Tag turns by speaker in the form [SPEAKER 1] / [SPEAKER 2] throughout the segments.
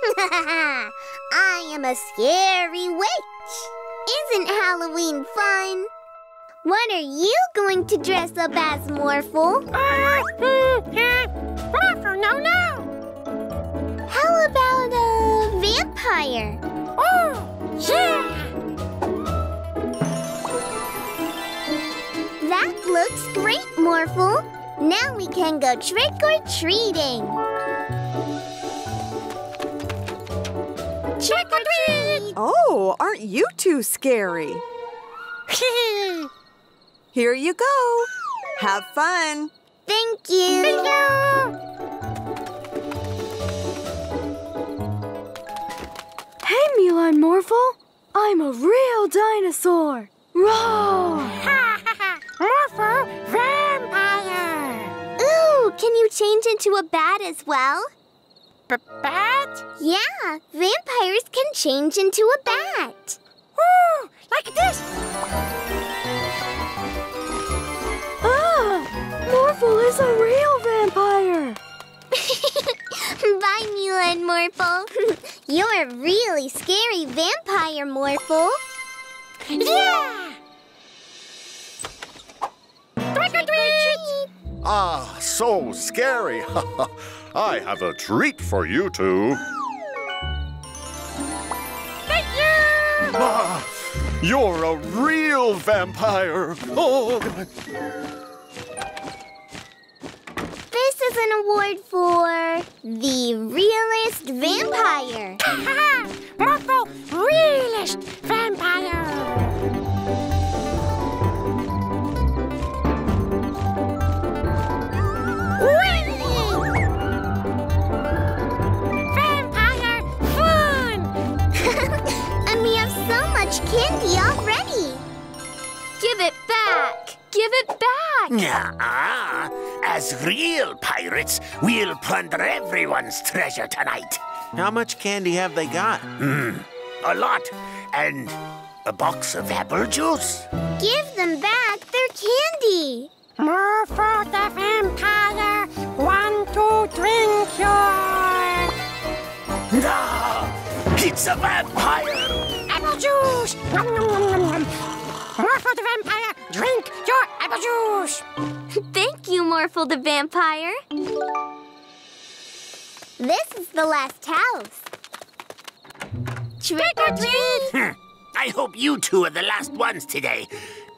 [SPEAKER 1] I am a scary witch. Isn't Halloween fun? What are you going to dress up as, Morphle?
[SPEAKER 2] Uh, Morphle, no, no.
[SPEAKER 1] How about a vampire?
[SPEAKER 2] Oh, yeah.
[SPEAKER 1] That looks great, Morphle. Now we can go trick Trick or treat!
[SPEAKER 3] Oh, aren't you two scary? Here you go. Have fun.
[SPEAKER 1] Thank you.
[SPEAKER 2] Thank you.
[SPEAKER 4] Hey, Mila and Morphle. I'm a real dinosaur. Roar!
[SPEAKER 2] Morphle vampire.
[SPEAKER 1] Ooh, can you change into a bat as well?
[SPEAKER 2] B bat?
[SPEAKER 1] Yeah, vampires can change into a bat.
[SPEAKER 2] Ooh, like this.
[SPEAKER 4] Ah! Morphle is a real vampire.
[SPEAKER 1] Bye, Mila and Morphle. You're a really scary vampire, Morphle.
[SPEAKER 2] Yeah! Trick or treat!
[SPEAKER 5] Ah, so scary. I have a treat for you two.
[SPEAKER 2] Thank you!
[SPEAKER 5] Ah, you're a real vampire. Oh,
[SPEAKER 1] This is an award for the realest vampire.
[SPEAKER 2] Morphle realist vampire.
[SPEAKER 1] Much candy already.
[SPEAKER 4] Give it back. Give it back.
[SPEAKER 6] Nuh-uh. As real pirates, we'll plunder everyone's treasure tonight.
[SPEAKER 7] How much candy have they got?
[SPEAKER 6] Hmm, a lot. And a box of apple juice.
[SPEAKER 1] Give them back their candy.
[SPEAKER 2] Morphle the vampire, want to drink your
[SPEAKER 6] No! It's a vampire!
[SPEAKER 2] Apple juice! Nom, nom, nom, nom, nom. Morphle the vampire, drink your apple juice!
[SPEAKER 4] Thank you, Morphle the vampire.
[SPEAKER 1] This is the last house.
[SPEAKER 2] Trick or treat!
[SPEAKER 6] Hmm. I hope you two are the last ones today.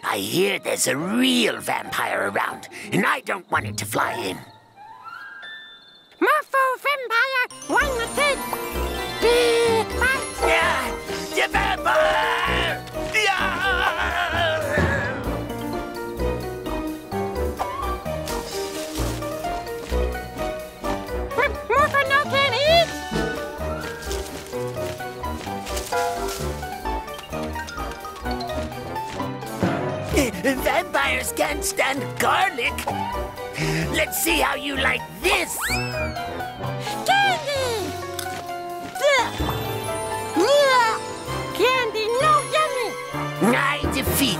[SPEAKER 6] I hear there's a real vampire around, and I don't want it to fly in.
[SPEAKER 2] Morphle vampire, wanna take big bite?
[SPEAKER 6] Yeah! The vampire! Yeah!
[SPEAKER 2] M- Morphle no can eat?
[SPEAKER 6] Vampires can't stand garlic. Let's see how you like this.
[SPEAKER 2] Candy!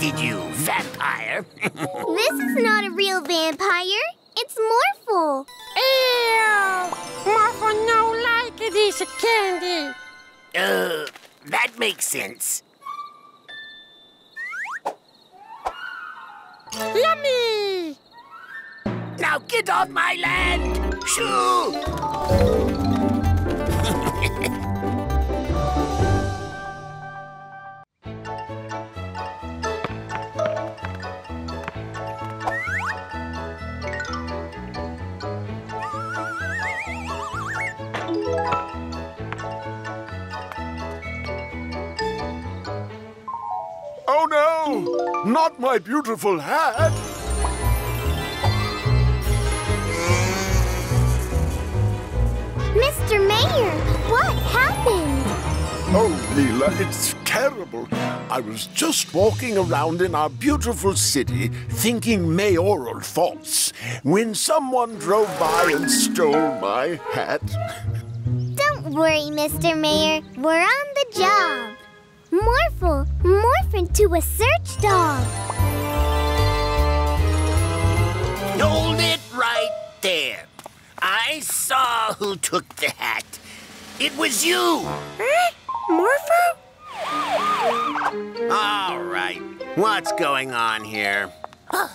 [SPEAKER 6] Defeated you, vampire.
[SPEAKER 1] This is not a real vampire. It's Morphle.
[SPEAKER 2] Ew! Morphle no like this candy.
[SPEAKER 6] uh, that makes sense.
[SPEAKER 2] Yummy!
[SPEAKER 6] Now get off my land! Shoo!
[SPEAKER 5] No! Not my beautiful hat!
[SPEAKER 1] Mr. Mayor, what happened?
[SPEAKER 5] Oh, Mila, it's terrible. I was just walking around in our beautiful city thinking mayoral thoughts when someone drove by and stole my hat.
[SPEAKER 1] Don't worry, Mr. Mayor. We're on the job. Morphle, morph into a search dog.
[SPEAKER 6] Hold it right there. I saw who took the hat. It was you!
[SPEAKER 2] Huh? Morphle?
[SPEAKER 7] All right. What's going on here?
[SPEAKER 2] Oh,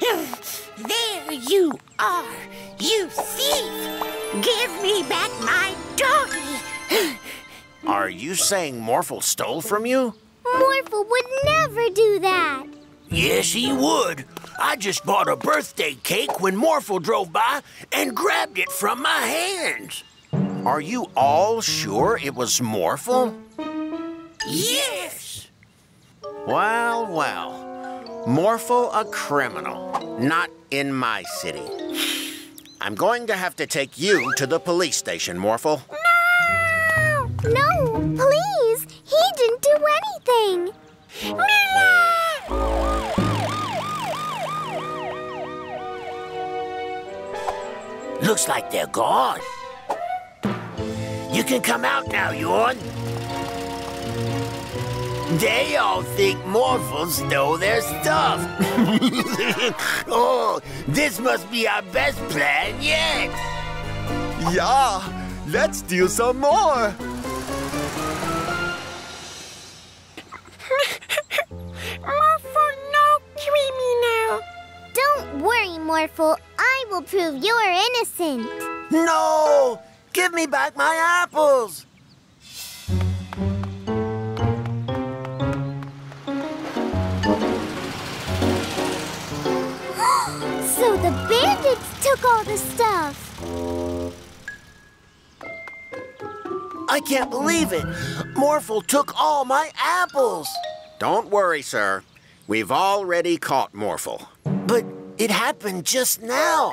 [SPEAKER 2] there you are, you thief! Give me back my doggy!
[SPEAKER 7] Are you saying Morphle stole from you?
[SPEAKER 1] Morphle would never do that.
[SPEAKER 6] Yes, he would. I just bought a birthday cake when Morphle drove by and grabbed it from my hands.
[SPEAKER 7] Are you all sure it was Morphle?
[SPEAKER 6] Yes!
[SPEAKER 7] Well, well. Morphle a criminal. Not in my city. I'm going to have to take you to the police station, Morphle.
[SPEAKER 1] No, please. He didn't do anything.
[SPEAKER 6] Looks like they're gone. You can come out now, Yorn. They all think Morphle stole their stuff. oh, this must be our best plan yet.
[SPEAKER 8] Yeah, let's steal some more.
[SPEAKER 1] Worry, I will prove you're innocent.
[SPEAKER 6] No! Give me back my apples!
[SPEAKER 1] So the bandits took all the stuff.
[SPEAKER 6] I can't believe it. Morphle took all my apples.
[SPEAKER 7] Don't worry, sir. We've already caught Morphle.
[SPEAKER 6] But it happened just now.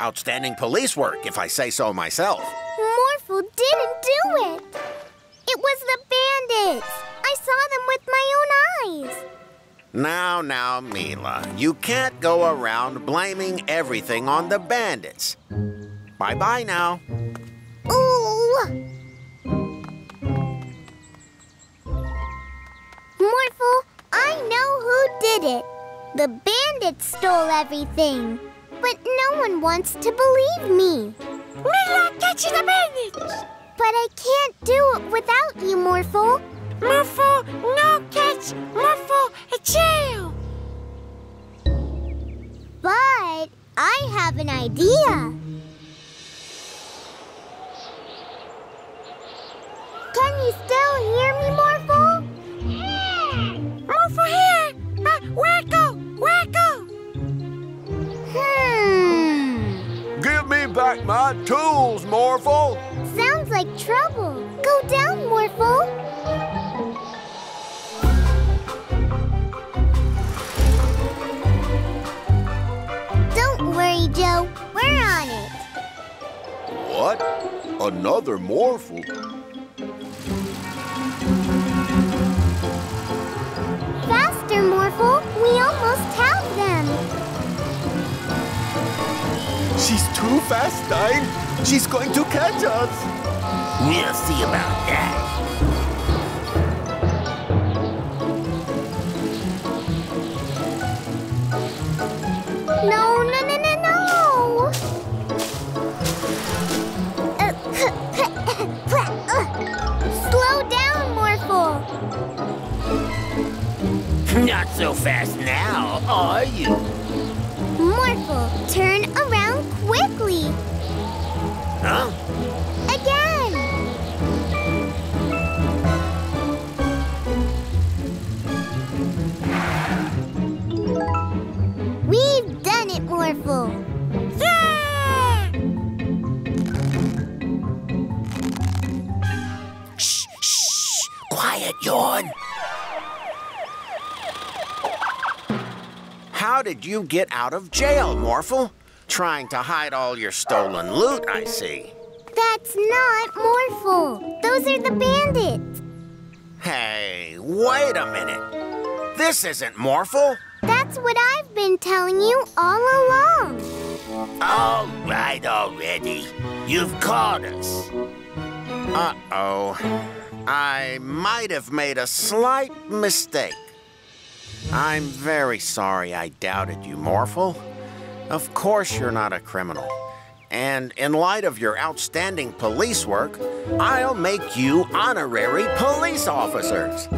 [SPEAKER 7] Outstanding police work, if I say so myself.
[SPEAKER 1] Morphle didn't do it. It was the bandits. I saw them with my own eyes.
[SPEAKER 7] Now, now, Mila, you can't go around blaming everything on the bandits. Bye bye now.
[SPEAKER 1] Ooh. Morphle, I know who did it. The bandits stole everything. But no one wants to believe me.
[SPEAKER 2] Mila catches the bandits!
[SPEAKER 1] But I can't do it without you, Morphle.
[SPEAKER 2] Morphle, no catch! Morphle, a jail!
[SPEAKER 1] But I have an idea. Can you still hear me, Morphle?
[SPEAKER 8] Back my tools, Morphle.
[SPEAKER 1] Sounds like trouble. Go down, Morphle. Don't worry, Joe. We're on it.
[SPEAKER 5] What? Another Morphle?
[SPEAKER 1] Faster, Morphle. We almost have
[SPEAKER 8] She's too fast, Stein. She's going to catch us.
[SPEAKER 6] We'll see about that.
[SPEAKER 1] No, no, no, no, no. Slow down, Morphle.
[SPEAKER 6] Not so fast now, are you?
[SPEAKER 1] Morphle, turn around quickly.
[SPEAKER 6] Huh?
[SPEAKER 1] Again. We've done it, Morphle.
[SPEAKER 2] Yeah!
[SPEAKER 6] Shh, shh. Quiet, Yorn.
[SPEAKER 7] How did you get out of jail, Morphle? Trying to hide all your stolen loot, I see.
[SPEAKER 1] That's not Morphle. Those are the bandits.
[SPEAKER 7] Hey, wait a minute. This isn't Morphle.
[SPEAKER 1] That's what I've been telling you all along.
[SPEAKER 6] All right already. You've caught us.
[SPEAKER 7] Uh-oh. I might have made a slight mistake. I'm very sorry I doubted you, Morphle. Of course you're not a criminal. And in light of your outstanding police work, I'll make you honorary police officers.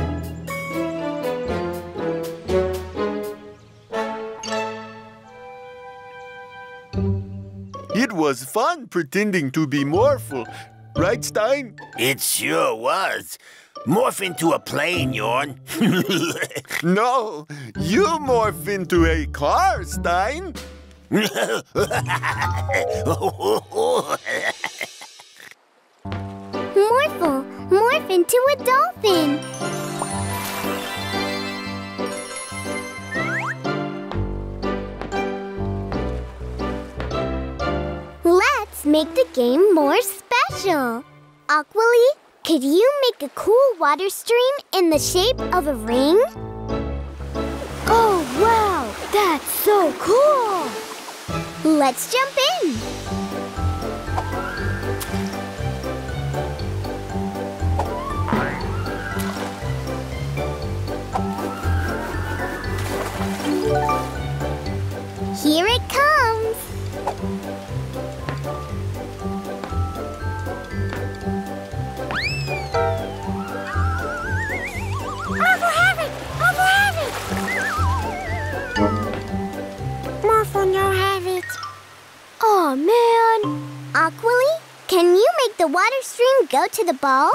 [SPEAKER 8] It was fun pretending to be Morphle. Right, Stein?
[SPEAKER 6] It sure was. Morph into a plane, Yorn.
[SPEAKER 8] No, you morph into a car, Stein.
[SPEAKER 1] Morphle, morph into a dolphin. Let's make the game more special. Aqually, could you make a cool water stream in the shape of a ring?
[SPEAKER 4] Oh, wow! That's so cool!
[SPEAKER 1] Let's jump in. Here it comes. Oh man. Aqually, can you make the water stream go to the ball?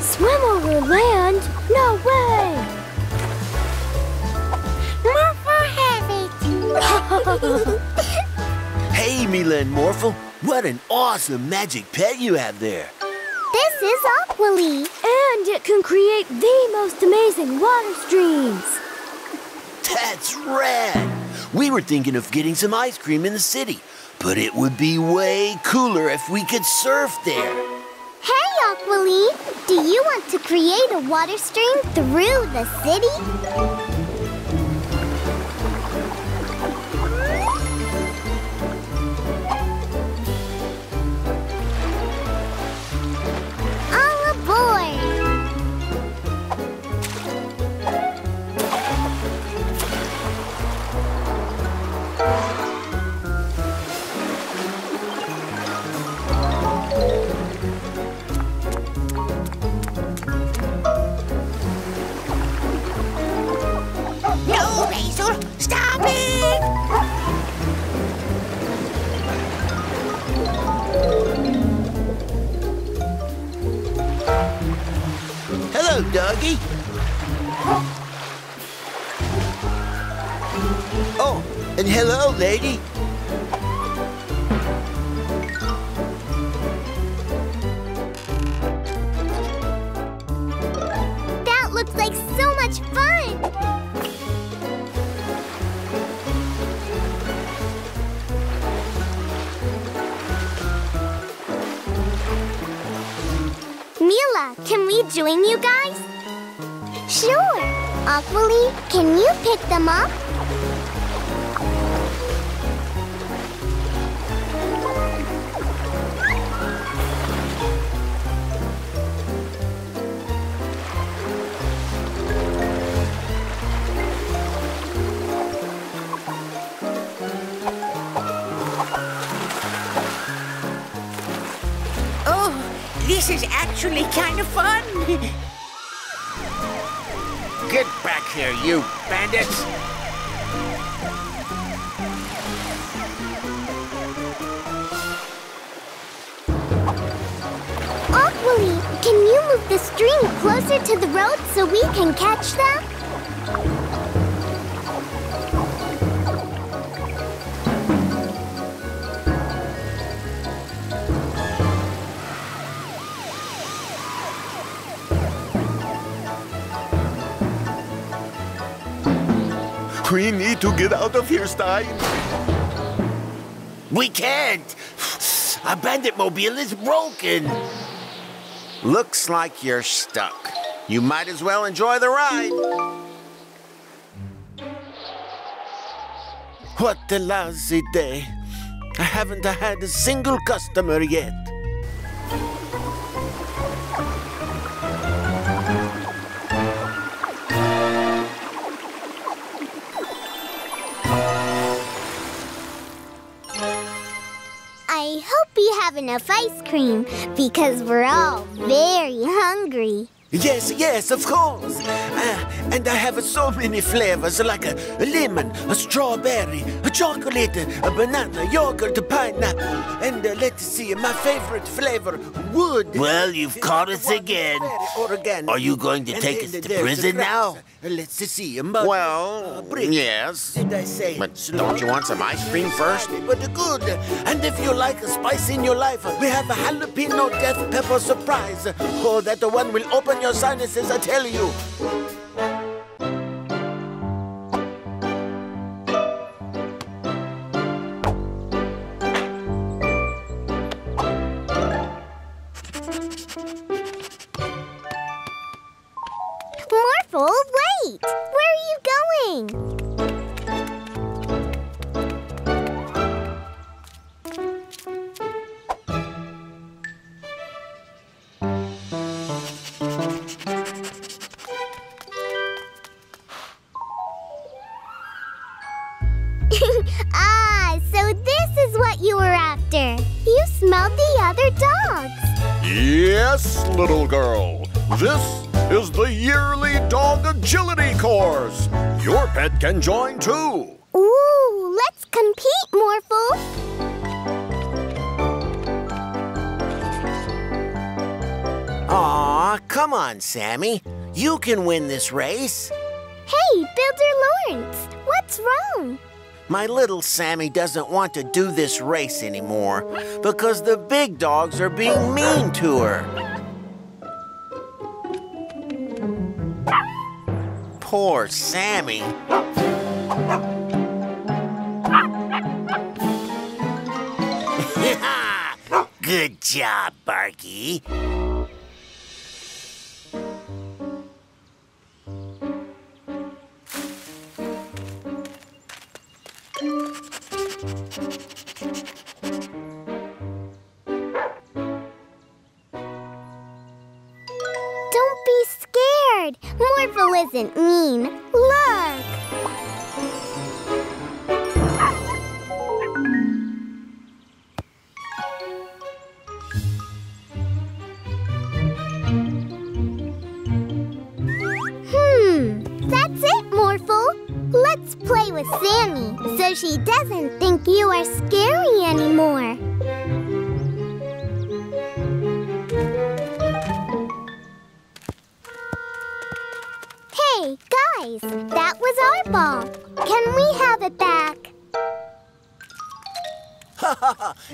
[SPEAKER 4] Swim over land? No way!
[SPEAKER 2] Morphle have it.
[SPEAKER 9] Hey, Mila and Morphle, what an awesome magic pet you have there.
[SPEAKER 1] This is Aqually.
[SPEAKER 4] And it can create the most amazing water streams!
[SPEAKER 9] That's rad. We were thinking of getting some ice cream in the city, but it would be way cooler if we could surf there.
[SPEAKER 1] Hey, Aqually. Do you want to create a water stream through the city?
[SPEAKER 9] And hello, lady.
[SPEAKER 1] That looks like so much fun! Mila, can we join you guys? Sure. Aqually, can you pick them up?
[SPEAKER 2] This is actually kind of fun.
[SPEAKER 6] Get back here, you bandits!
[SPEAKER 1] Aqually, can you move the stream closer to the road so we can catch them?
[SPEAKER 8] To get out of here, Stein.
[SPEAKER 6] We can't! Our bandit mobile is broken!
[SPEAKER 7] Looks like you're stuck. You might as well enjoy the ride.
[SPEAKER 5] What a lousy day. I haven't had a single customer yet.
[SPEAKER 1] We have enough ice cream because we're all very hungry.
[SPEAKER 8] Yes, yes, of course. Uh, and I have so many flavors like a, a lemon, a strawberry, a chocolate, a banana, yogurt, a pineapple. And uh, let's see, my favorite flavor, wood.
[SPEAKER 6] Well, you've caught us again. Are you going to
[SPEAKER 8] And
[SPEAKER 6] take
[SPEAKER 8] then
[SPEAKER 6] us to prison now?
[SPEAKER 8] Uh, Let's see, mud.
[SPEAKER 7] Well,
[SPEAKER 8] uh,
[SPEAKER 7] yes.
[SPEAKER 8] Did I say?
[SPEAKER 7] But don't you want some ice cream first?
[SPEAKER 8] But good. And if you like a spice in your life, we have a jalapeno death pepper surprise. Oh, that one will open your sinuses, I tell you.
[SPEAKER 10] Little girl. This is the yearly dog agility course. Your pet can join too.
[SPEAKER 1] Ooh, let's compete, Morphle.
[SPEAKER 7] Aw, come on, Sammy. You can win this race.
[SPEAKER 1] Hey, Builder Lawrence, what's wrong?
[SPEAKER 7] My little Sammy doesn't want to do this race anymore because the big dogs are being mean to her. Poor Sammy.
[SPEAKER 6] Good job, Barky.
[SPEAKER 1] Don't be scared. Morphle isn't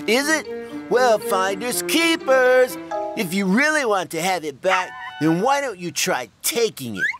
[SPEAKER 8] Is it? Well, finders keepers. If you really want to have it back, then why don't you try taking it?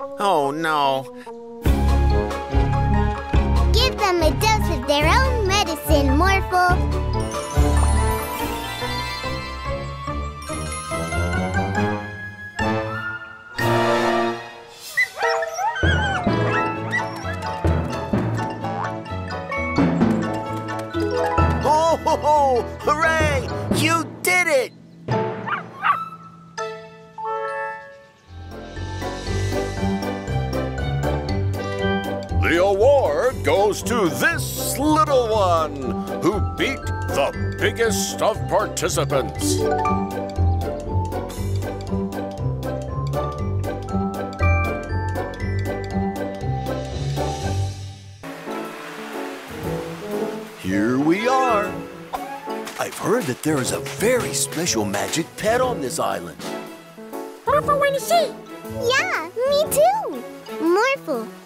[SPEAKER 7] Oh no.
[SPEAKER 1] Give them a dose of their own medicine, Morphle.
[SPEAKER 5] To this little one who beat the biggest of participants.
[SPEAKER 8] Here we are. I've heard that there is a very special magic pet on this island.
[SPEAKER 2] Morphle want to see.
[SPEAKER 1] Yeah, me too. Morphle, morph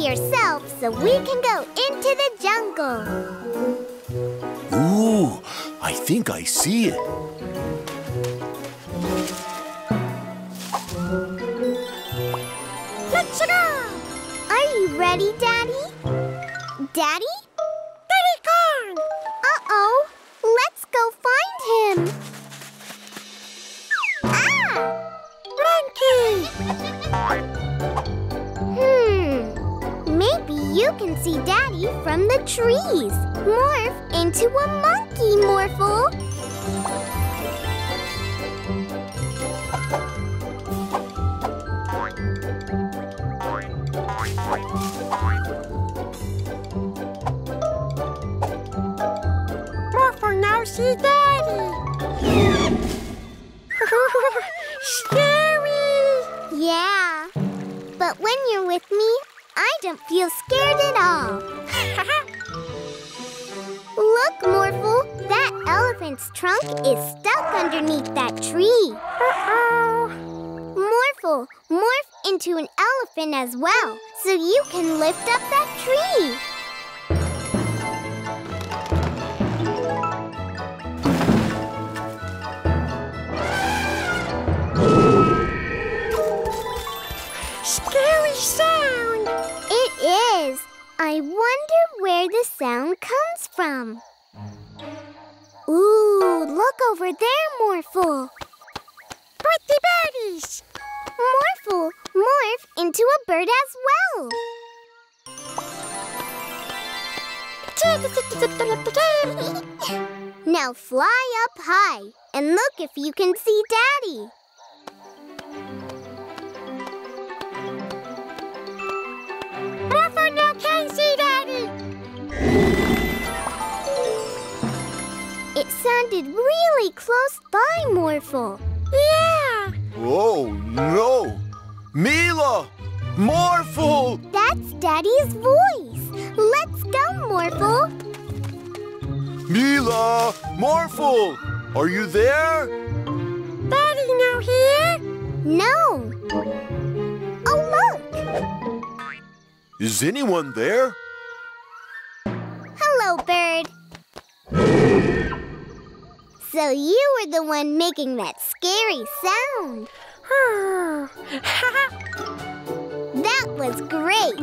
[SPEAKER 1] yourself so we can go into the jungle.
[SPEAKER 8] Ooh, I think I see it.
[SPEAKER 2] Let's go.
[SPEAKER 1] Are you ready? Daddy? So you can lift up that tree.
[SPEAKER 2] Scary sound.
[SPEAKER 1] It is. I wonder where the sound comes from. Ooh, look over there, Morphle.
[SPEAKER 2] Pretty birdies.
[SPEAKER 1] Morphle, morph into a bird as well. Now fly up high and look if you can see Daddy.
[SPEAKER 2] Morphle now can see Daddy.
[SPEAKER 1] It sounded really close by, Morphle.
[SPEAKER 2] Yeah.
[SPEAKER 8] Oh no! Mila! Morphle!
[SPEAKER 1] That's Daddy's voice. Let's go, Morphle.
[SPEAKER 8] Mila! Morphle! Are you there?
[SPEAKER 2] Daddy now here.
[SPEAKER 1] No. Oh, look.
[SPEAKER 8] Is anyone there?
[SPEAKER 1] Hello, bird. So you were the one making that scary sound. That was great.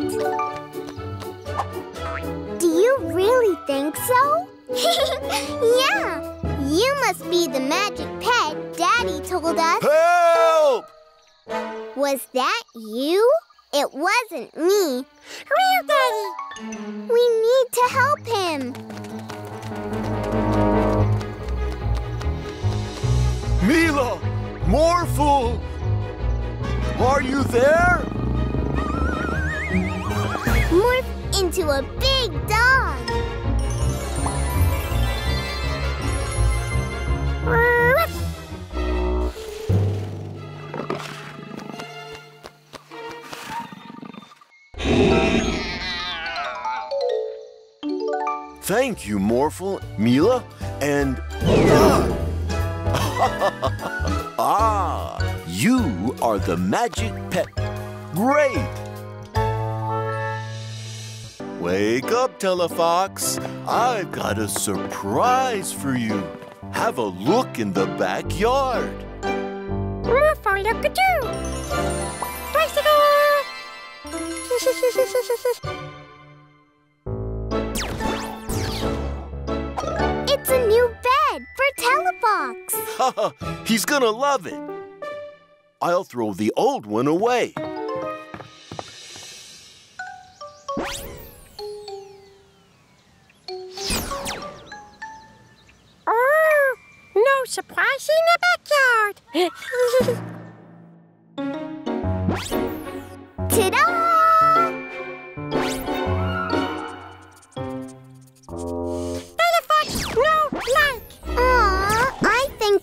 [SPEAKER 1] Do you really think so? yeah. You must be the magic pet Daddy told us.
[SPEAKER 8] Help!
[SPEAKER 1] Was that you? It wasn't me.
[SPEAKER 2] Real Daddy.
[SPEAKER 1] We need to help him.
[SPEAKER 8] Mila! Morphle! Are you there?
[SPEAKER 1] Morph into a big dog.
[SPEAKER 8] Thank you, Morphle, Mila, and. ah, you are the magic pet. Great! Wake up, Telefox. I've got a surprise for you. Have a look in the backyard.
[SPEAKER 2] Morphle look at you. Bicycle.
[SPEAKER 1] It's a new bed for Telefox.
[SPEAKER 8] He's gonna love it. I'll throw the old one away.
[SPEAKER 2] Oh, no surprise in the backyard.
[SPEAKER 1] Ta-da!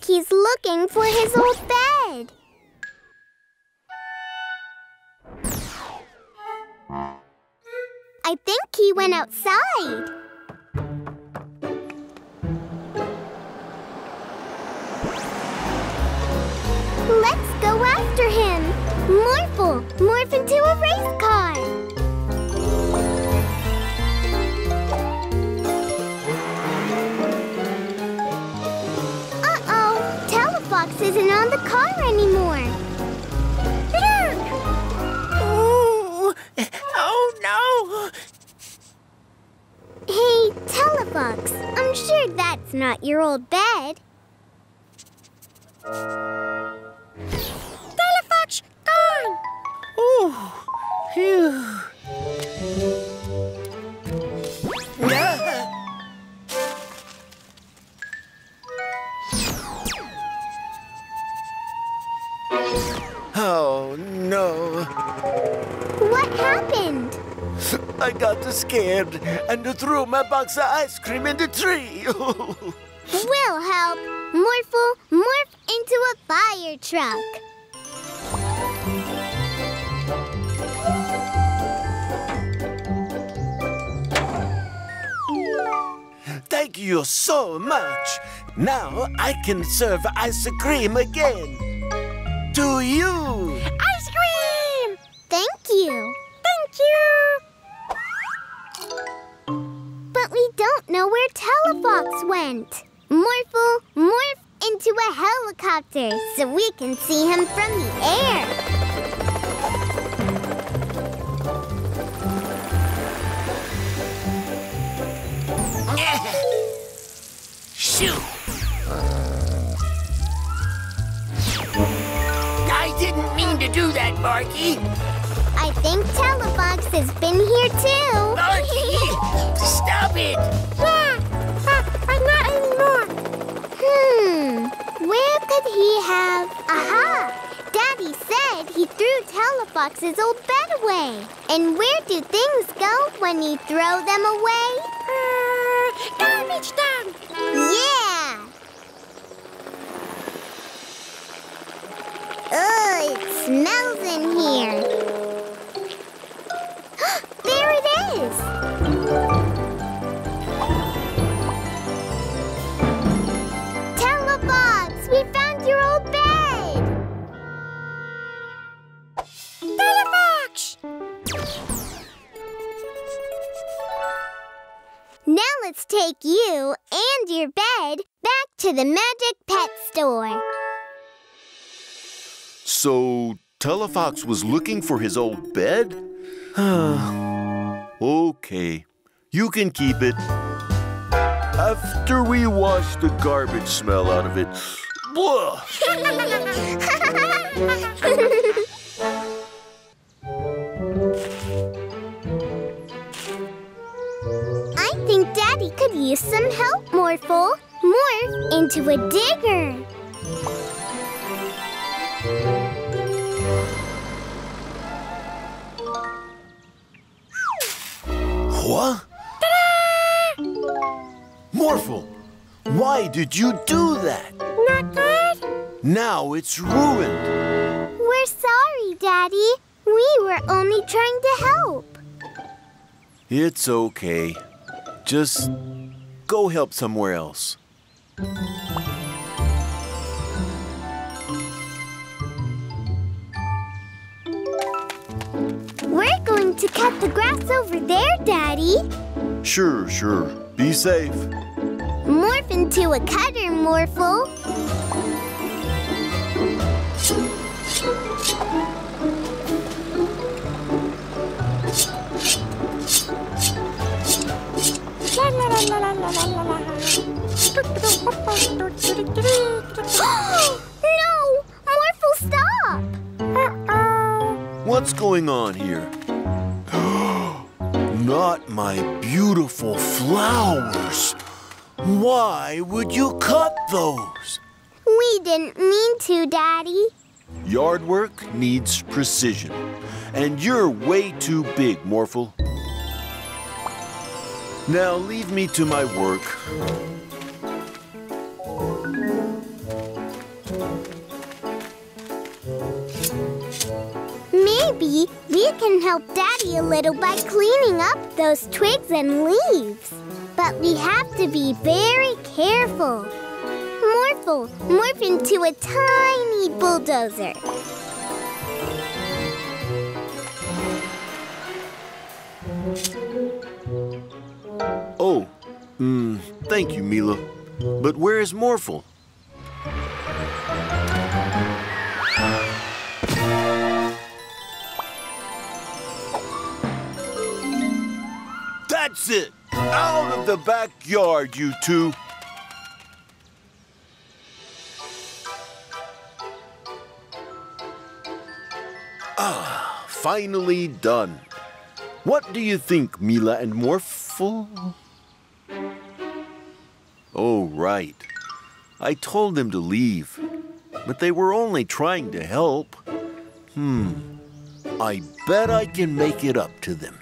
[SPEAKER 1] he's looking for his old bed. I think he went outside. Let's go after him. Morphle, morph into a race car. Uh-oh, Telefox isn't on the car anymore. Telefox, I'm sure that's not your old bed.
[SPEAKER 2] Telefox, gone.
[SPEAKER 6] Ooh. Phew.
[SPEAKER 9] Oh, no.
[SPEAKER 1] What happened?
[SPEAKER 9] I got scared and threw my box of ice cream in the tree.
[SPEAKER 1] We'll help. Morphle, morph into a fire truck.
[SPEAKER 9] Thank you so much. Now I can serve ice cream again. To you.
[SPEAKER 2] Ice cream.
[SPEAKER 1] Thank you.
[SPEAKER 2] Thank you.
[SPEAKER 1] Don't know where Telefox went. Morphle, morph into a helicopter so we can see him from the air.
[SPEAKER 6] Shoo! I didn't mean to do that, Barky.
[SPEAKER 1] I think Telefox has been here too.
[SPEAKER 6] Barky! Stop it!
[SPEAKER 2] Yeah, but, but not anymore.
[SPEAKER 1] Hmm, where could he have? Aha! Daddy said he threw Telefox's old bed away. And where do things go when you throw them away?
[SPEAKER 2] Uh, garbage dump.
[SPEAKER 1] Yeah! Oh, it smells in here. There it is! We found your old bed!
[SPEAKER 2] Telefox.
[SPEAKER 1] Now let's take you and your bed back to the Magic Pet Store.
[SPEAKER 8] So, Telefox was looking for his old bed? Hmm. Okay, you can keep it. After we wash the garbage smell out of it.
[SPEAKER 1] I think Daddy could use some help, Morphle. Morph into a digger.
[SPEAKER 9] What? Morphle, why did you do that?
[SPEAKER 2] Not good.
[SPEAKER 9] Now it's ruined.
[SPEAKER 1] We're sorry, Daddy. We were only trying to help.
[SPEAKER 8] It's okay. Just go help somewhere else.
[SPEAKER 1] Cut the grass over there, Daddy.
[SPEAKER 8] Sure, sure. Be safe.
[SPEAKER 1] Morph into a cutter, Morphle. no! Morphle, stop!
[SPEAKER 2] Uh-oh.
[SPEAKER 8] What's going on here? Not my beautiful flowers.
[SPEAKER 9] Why would you cut those?
[SPEAKER 1] We didn't mean to, Daddy.
[SPEAKER 8] Yard work needs precision. And you're way too big, Morphle. Now leave me to my work.
[SPEAKER 1] Maybe we can help Daddy a little by cleaning up those twigs and leaves. But we have to be very careful. Morphle, morph into a tiny bulldozer.
[SPEAKER 8] Oh, mm, thank you, Mila. But where is Morphle? That's it! Out of the backyard, you two! Ah, finally done. What do you think, Mila and Morphle? Oh, right. I told them to leave, but they were only trying to help. Hmm. I bet I can make it up to them.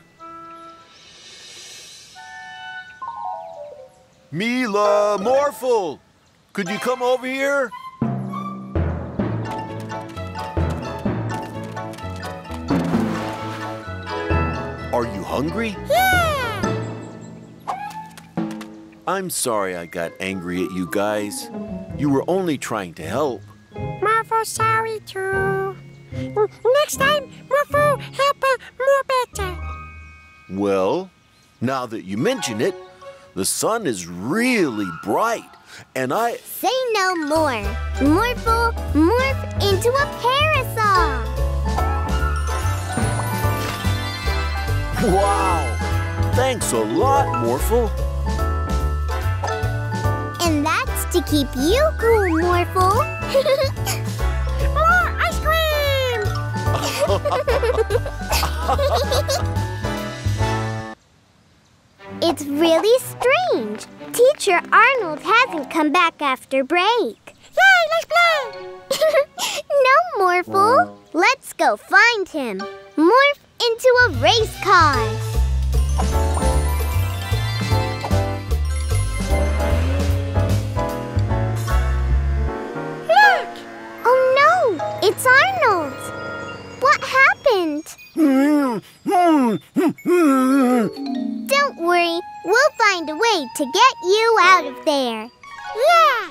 [SPEAKER 8] Mila, Morphle, could you come over here? Are you hungry?
[SPEAKER 2] Yeah!
[SPEAKER 8] I'm sorry I got angry at you guys. You were only trying to help.
[SPEAKER 2] Morphle sorry too. Next time, Morphle help uh, more better.
[SPEAKER 8] Well, now that you mention it, the sun is really bright, and I.
[SPEAKER 1] Say no more. Morphle, morph into a parasol.
[SPEAKER 8] Wow! Thanks a lot, Morphle.
[SPEAKER 1] And that's to keep you cool, Morphle.
[SPEAKER 2] More ice cream!
[SPEAKER 1] it's really strange. Teacher Arnold hasn't come back after break.
[SPEAKER 2] Yay, let's play!
[SPEAKER 1] no, Morphle. Let's go find him. Morph into a race car.
[SPEAKER 2] Look!
[SPEAKER 1] Oh no, it's Arnold. Don't worry, we'll find a way to get you out of there.
[SPEAKER 2] Yeah!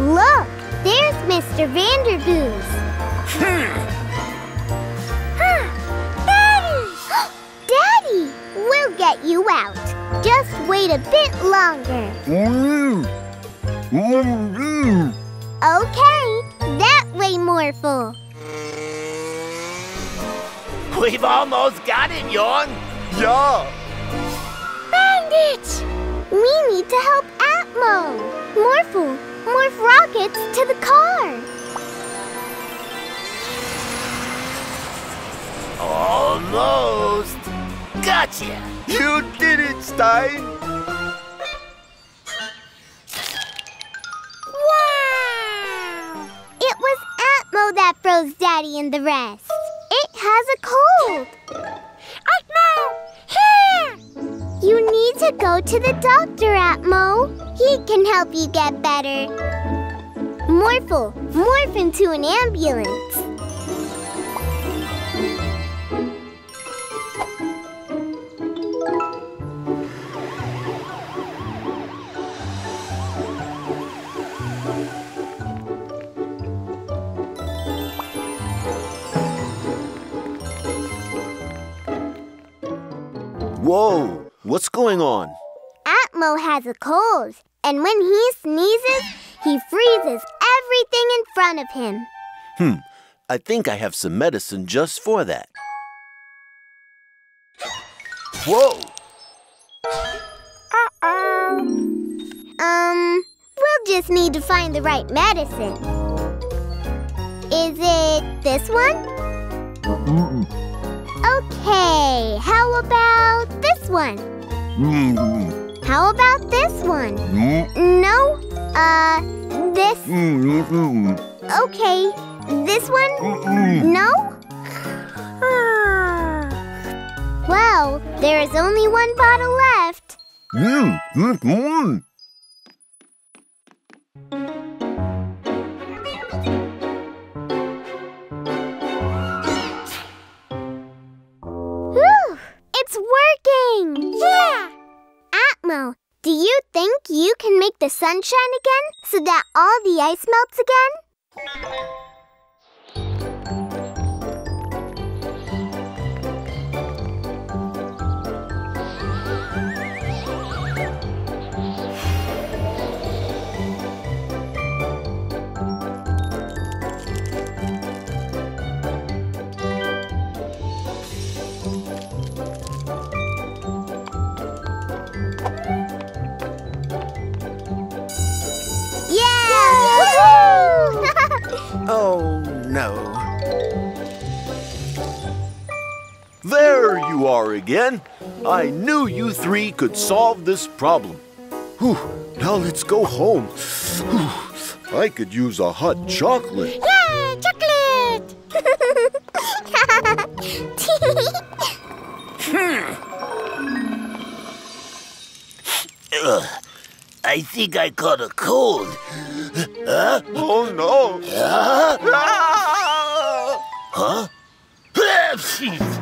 [SPEAKER 1] Look, there's Mr. Vandergoose.
[SPEAKER 2] Daddy!
[SPEAKER 1] Daddy, we'll get you out. Just wait a bit longer. Okay, that way, Morphle.
[SPEAKER 6] We've almost got him, Yorn.
[SPEAKER 8] Yeah!
[SPEAKER 2] Bandits!
[SPEAKER 1] We need to help Atmo. Morphle, morph rockets to the car.
[SPEAKER 6] Almost. Gotcha.
[SPEAKER 8] You did it, Stein!
[SPEAKER 1] Daddy and the rest. It has a cold.
[SPEAKER 2] Atmo! Here!
[SPEAKER 1] You need to go to the doctor, Atmo. He can help you get better. Morphle, morph into an ambulance.
[SPEAKER 8] Whoa! What's going on?
[SPEAKER 1] Atmo has a cold, and when he sneezes, he freezes everything in front of him.
[SPEAKER 8] Hmm, I think I have some medicine just for that. Whoa!
[SPEAKER 2] Uh-oh.
[SPEAKER 1] Um, we'll just need to find the right medicine. Is it this one? Okay, how about this one? How about this one? No? Uh, this? Okay, this one? No? Well, there is only one bottle left. Hmm, hmm, hmm. Do you think you can make the sun shine again so
[SPEAKER 8] that all the ice melts again? again. I knew you three could solve this problem. Whew, now let's go home. Whew, I could use a hot chocolate.
[SPEAKER 2] Yeah, chocolate!
[SPEAKER 6] Ugh, I think I caught a cold. Huh?
[SPEAKER 8] Oh, no. Huh? Ah!
[SPEAKER 6] Huh?